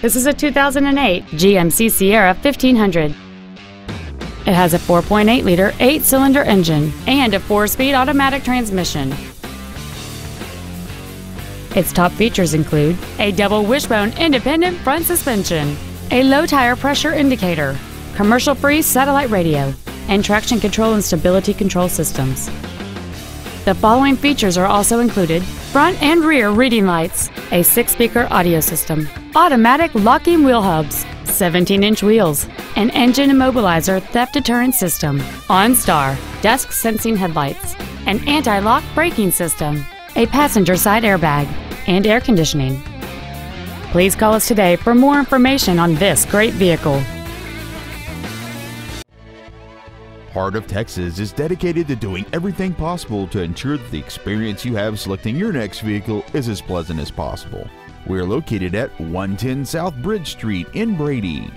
This is a 2008 GMC Sierra 1500. It has a 4.8 liter, 8 cylinder engine and a 4 speed automatic transmission. Its top features include a double wishbone independent front suspension, a low tire pressure indicator, commercial free satellite radio, and traction control and stability control systems. The following features are also included front and rear reading lights, a six speaker audio system, automatic locking wheel hubs, 17 inch wheels, an engine immobilizer theft deterrent system, OnStar, dusk sensing headlights, an anti lock braking system, a passenger side airbag, and air conditioning. Please call us today for more information on this great vehicle. Heart of Texas is dedicated to doing everything possible to ensure that the experience you have selecting your next vehicle is as pleasant as possible. We are located at 110 South Bridge Street in Brady.